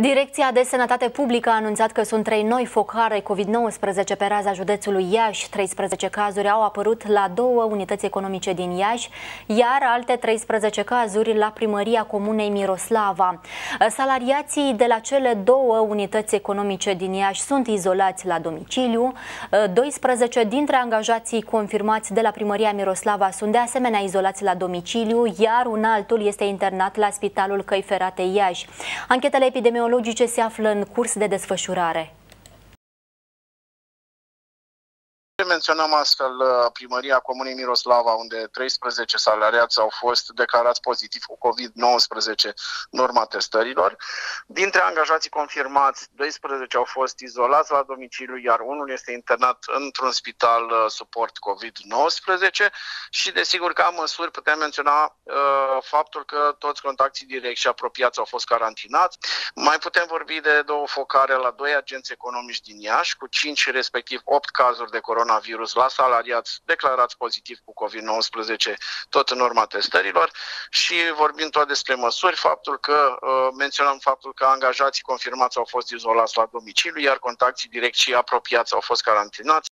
Direcția de Sănătate Publică a anunțat că sunt trei noi focare COVID-19 pe raza județului Iași. 13 cazuri au apărut la două unități economice din Iași, iar alte 13 cazuri la primăria comunei Miroslava. Salariații de la cele două unități economice din Iași sunt izolați la domiciliu. 12 dintre angajații confirmați de la primăria Miroslava sunt de asemenea izolați la domiciliu, iar un altul este internat la Spitalul Căi Ferate Iași. Anchetele epidemiologice epidemiologice se află în curs de desfășurare. Menționăm astfel uh, primăria Comunei Miroslava, unde 13 salariați au fost declarați pozitiv cu COVID-19 în urma testărilor. Dintre angajații confirmați, 12 au fost izolați la domiciliu, iar unul este internat într-un spital uh, suport COVID-19 și, desigur, ca măsuri putem menționa uh, faptul că toți contactii direcți și apropiați au fost carantinați. Mai putem vorbi de două focare la doi agenți economici din Iași, cu 5 respectiv 8 cazuri de coronavirus coronavirus la salariați declarați pozitiv cu COVID-19 tot în urma testărilor și vorbind tot despre măsuri, faptul că uh, menționăm faptul că angajații confirmați au fost izolați la domiciliu, iar contactii direct și apropiați au fost carantinați.